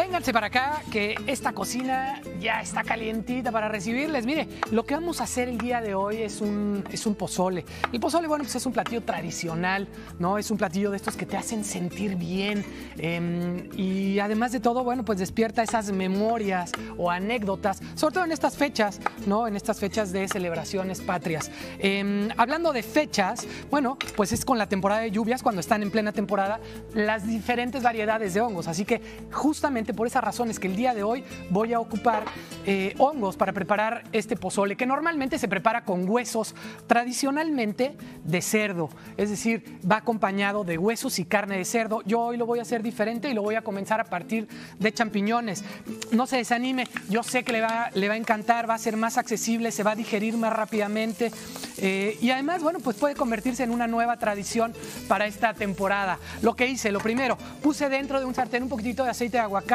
Vénganse para acá, que esta cocina ya está calientita para recibirles. Mire, lo que vamos a hacer el día de hoy es un, es un pozole. El pozole, bueno, pues es un platillo tradicional, ¿no? Es un platillo de estos que te hacen sentir bien. em, y además de todo, bueno, pues despierta esas memorias o anécdotas, sobre todo en estas fechas, ¿no? En estas fechas de celebraciones patrias. Em, hablando de fechas, bueno, pues es con la temporada de lluvias, cuando están en plena temporada, las diferentes variedades de hongos. Así que justamente por esas razones que el día de hoy voy a ocupar eh, hongos para preparar este pozole, que normalmente se prepara con huesos, tradicionalmente de cerdo, es decir, va acompañado de huesos y carne de cerdo. Yo hoy lo voy a hacer diferente y lo voy a comenzar a partir de champiñones. No se desanime, yo sé que le va, le va a encantar, va a ser más accesible, se va a digerir más rápidamente eh, y además, bueno, pues puede convertirse en una nueva tradición para esta temporada. Lo que hice, lo primero, puse dentro de un sartén un poquitito de aceite de aguacate.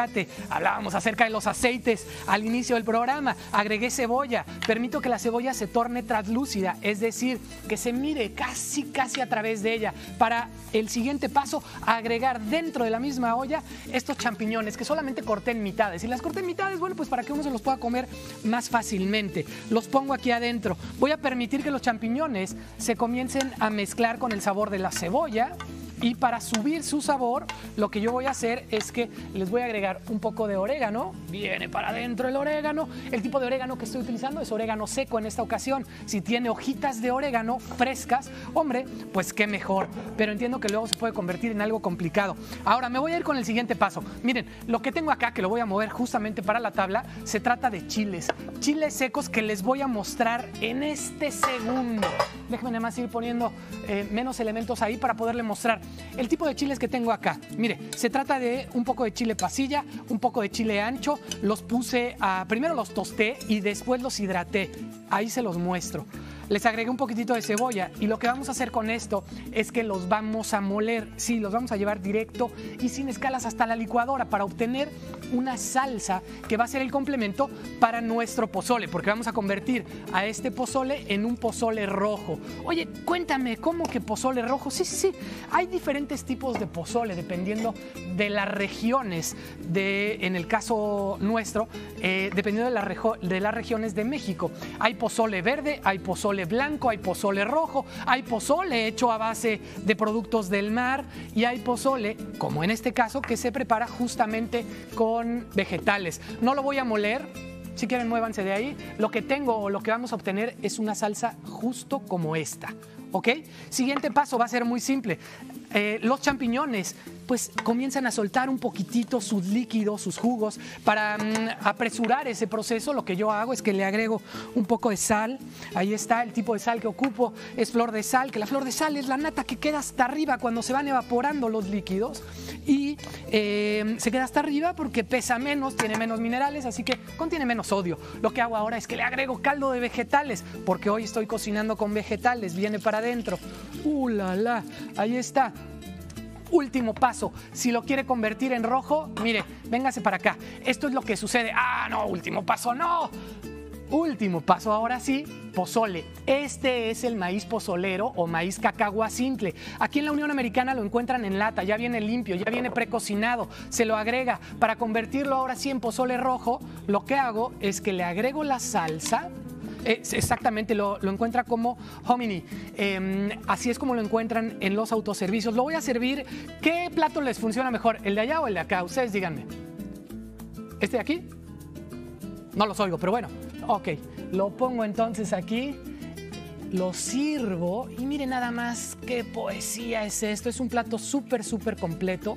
Hablábamos acerca de los aceites al inicio del programa. Agregué cebolla. Permito que la cebolla se torne translúcida, es decir, que se mire casi, casi a través de ella. Para el siguiente paso, agregar dentro de la misma olla estos champiñones que solamente corté en mitades. Y las corté en mitades, bueno, pues para que uno se los pueda comer más fácilmente. Los pongo aquí adentro. Voy a permitir que los champiñones se comiencen a mezclar con el sabor de la cebolla. Y para subir su sabor, lo que yo voy a hacer es que les voy a agregar un poco de orégano. Viene para adentro el orégano. El tipo de orégano que estoy utilizando es orégano seco en esta ocasión. Si tiene hojitas de orégano frescas, hombre, pues qué mejor. Pero entiendo que luego se puede convertir en algo complicado. Ahora me voy a ir con el siguiente paso. Miren, lo que tengo acá, que lo voy a mover justamente para la tabla, se trata de chiles. Chiles secos que les voy a mostrar en este segundo. Déjenme nada más ir poniendo eh, menos elementos ahí para poderle mostrar. El tipo de chiles que tengo acá, mire, se trata de un poco de chile pasilla, un poco de chile ancho. Los puse primero los tosté y después los hidraté. Ahí se los muestro. Les agregué un poquitito de cebolla y lo que vamos a hacer con esto es que los vamos a moler, sí, los vamos a llevar directo y sin escalas hasta la licuadora para obtener una salsa que va a ser el complemento para nuestro pozole, porque vamos a convertir a este pozole en un pozole rojo. Oye, cuéntame, ¿cómo que pozole rojo? Sí, sí, sí, hay diferentes tipos de pozole dependiendo de las regiones, de, en el caso nuestro, eh, dependiendo de, la de las regiones de México. Hay pozole verde, hay pozole blanco, hay pozole rojo, hay pozole hecho a base de productos del mar y hay pozole, como en este caso, que se prepara justamente con vegetales. No lo voy a moler, si quieren, muévanse de ahí. Lo que tengo o lo que vamos a obtener es una salsa justo como esta. ¿Ok? Siguiente paso va a ser muy simple. Eh, los champiñones, pues comienzan a soltar un poquitito sus líquidos, sus jugos. Para mm, apresurar ese proceso, lo que yo hago es que le agrego un poco de sal. Ahí está el tipo de sal que ocupo, es flor de sal, que la flor de sal es la nata que queda hasta arriba cuando se van evaporando los líquidos. Y eh, se queda hasta arriba porque pesa menos, tiene menos minerales, así que contiene menos sodio. Lo que hago ahora es que le agrego caldo de vegetales, porque hoy estoy cocinando con vegetales, viene para adentro. ¡Uh, la, la! Ahí está. Último paso, si lo quiere convertir en rojo, mire, véngase para acá. Esto es lo que sucede. Ah, no, último paso, no. Último paso, ahora sí, pozole. Este es el maíz pozolero o maíz cacahuacintle. Aquí en la Unión Americana lo encuentran en lata, ya viene limpio, ya viene precocinado, se lo agrega. Para convertirlo ahora sí en pozole rojo, lo que hago es que le agrego la salsa, es exactamente, lo, lo encuentra como hominy. Eh, así es como lo encuentran en los autoservicios. Lo voy a servir. ¿Qué plato les funciona mejor? ¿El de allá o el de acá? Ustedes díganme. ¿Este de aquí? No los oigo, pero bueno. Ok, lo pongo entonces aquí. Lo sirvo y miren nada más qué poesía es esto. Es un plato súper, súper completo.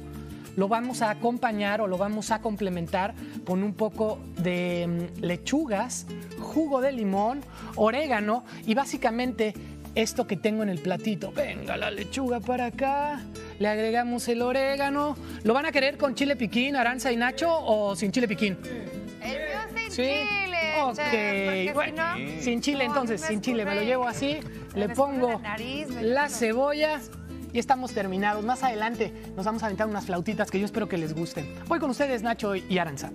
Lo vamos a acompañar o lo vamos a complementar con un poco de mm, lechugas, jugo de limón, orégano y básicamente esto que tengo en el platito. Venga la lechuga para acá, le agregamos el orégano. ¿Lo van a querer con chile piquín, aranza y nacho o sin chile piquín? El mío sin Sí. chile, Ok, bueno, si no... sin chile no, entonces, sin chile, me lo llevo así, me le pongo la nariz, cebolla y estamos terminados. Más adelante nos vamos a aventar unas flautitas que yo espero que les gusten. Voy con ustedes, Nacho y Aranza.